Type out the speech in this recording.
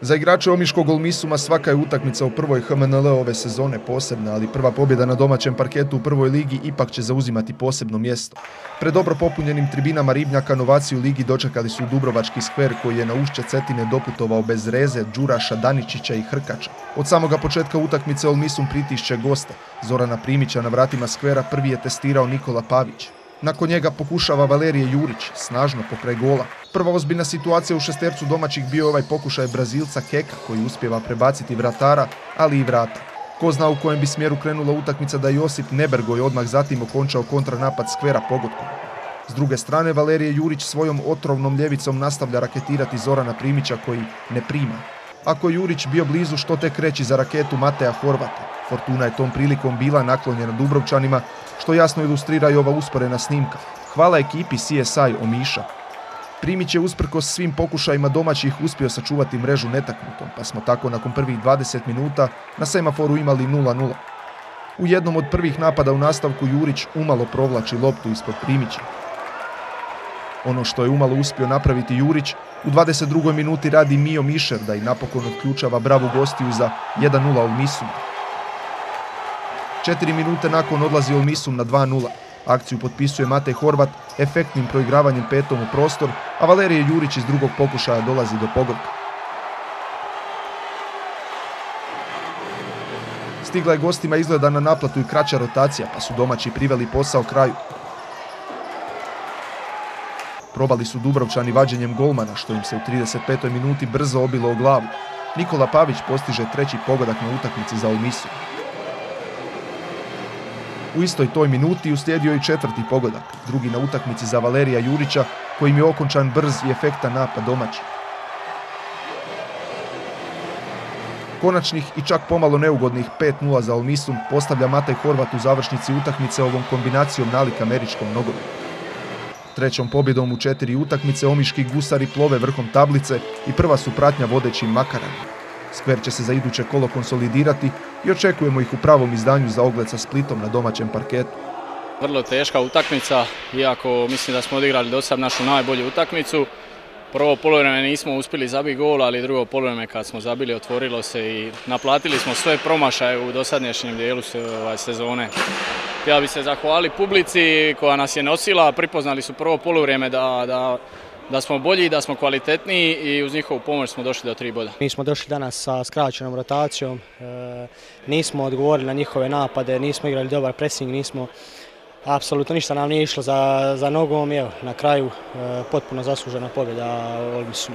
Za igrače Omiškog Olmisuma svaka je utakmica u prvoj HMNL ove sezone posebna, ali prva pobjeda na domaćem parketu u prvoj ligi ipak će zauzimati posebno mjesto. Pred dobro popunjenim tribinama Ribnjaka novaci u ligi dočekali su Dubrovački skver koji je na ušće Cetine doputovao bez Reze, Đuraša, Daničića i Hrkača. Od samoga početka utakmice Olmisum pritišće goste. Zorana Primića na vratima skvera prvi je testirao Nikola Pavić. Nakon njega pokušava Valerije Jurić, snažno pokraj gola. Prva ozbiljna situacija u šestercu domaćih bio ovaj pokušaj Brazilca Keka koji uspjeva prebaciti vratara, ali i vrata. Ko zna u kojem bi smjeru krenula utakmica da Josip Nebergoj odmah zatim okončao kontranapad skvera pogodkom. S druge strane, Valerije Jurić svojom otrovnom ljevicom nastavlja raketirati Zorana Primića koji ne prima. Ako Jurić bio blizu što tek reći za raketu Mateja Horvata. Fortuna je tom prilikom bila naklonjena Dubrovčanima, što jasno ilustrira i ova usporena snimka. Hvala ekipi CSI Omiša. Primić je usprkos svim pokušajima domaćih uspio sačuvati mrežu netaknutom, pa smo tako nakon prvih 20 minuta na semaforu imali 0-0. U jednom od prvih napada u nastavku Jurić umalo provlači loptu ispod Primića. Ono što je umalo uspio napraviti Jurić, u 22. minuti radi Mio Mišer da i napokon odključava bravu gostiju za 1-0 od Misuma. Četiri minute nakon odlazi Olmisum na 2-0. Akciju potpisuje Matej Horvat efektnim proigravanjem petom u prostor, a Valerije Jurić iz drugog pokušaja dolazi do pogodka. Stigla je gostima izgleda na naplatu i kraća rotacija, pa su domaći priveli posao kraju. Probali su Dubrovčani vađenjem golmana, što im se u 35. minuti brzo obilo o glavu. Nikola Pavić postiže treći pogodak na utakmici za Olmisu. U istoj toj minuti uslijedio i četvrti pogodak, drugi na utakmici za Valerija Jurića, kojim je okončan brz i efektan napad domaći. Konačnih i čak pomalo neugodnih 5-0 za Olmisum postavlja Matej Horvat u završnici utakmice ovom kombinacijom nalik američkom nogometu. Trećom pobjedom u četiri utakmice omiški gusari plove vrhom tablice i prva su pratnja vodećim Makaran. Skver će se za iduće kolo konsolidirati i očekujemo ih u pravom izdanju za ogled sa Splitom na domaćem parketu. Vrlo teška utakmica, iako mislim da smo odigrali do sad našu najbolju utakmicu. Prvo polovreme nismo uspjeli zabiti gol, ali drugo polovreme kad smo zabili otvorilo se i naplatili smo sve promašaje u dosadnješnjem dijelu ovaj, sezone. Ja bi se zahvali publici koja nas je nosila, pripoznali su prvo polovreme da, da da smo bolji, da smo kvalitetniji i uz njihovu pomoć smo došli do tri boda. Mi smo došli danas sa skraćenom rotacijom, e, nismo odgovorili na njihove napade, nismo igrali dobar pressing, nismo apsolutno ništa nam nije išlo za, za nogom. Evo, na kraju e, potpuno zaslužena pobjeda Olmisu.